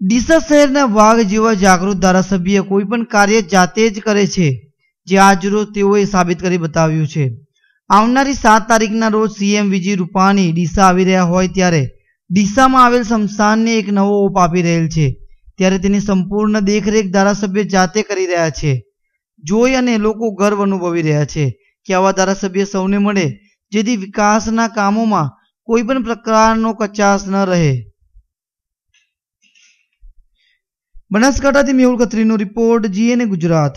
ડીસા શહેરના વાઘ જેવા જાગૃત ધારાસભ્ય કોઈ પણ કાર્ય જાતે જ કરે છે, જે આજરોજ તેઓએ સાબિત કરી બતાવ્યું છે. આવનારી સાત તારીખના રોજ સીએમ વિજય રૂપાણી ડીસા આવી રહ્યા હોય ત્યારે ડીસામાં આવેલ શમશાનને એક નવો ઓપ આપી રહેલ છે. ત્યારે તેની સંપૂર્ણ દેખરેખ ધારાસભ્ય જાતે કરી રહ્યા છે. જોઈ અને લોકો ગર્વ અનુભવી રહ્યા છે કે આવા ધારાસભ્ય સૌને મળે, જેથી વિકાસના કામોમાં કોઈ પણ પ્રકારનો કચાશ ન રહે. બનાસકાંઠાથી મેહુલ ખત્રીનો રિપોર્ટ જીએનએ ગુજરાત.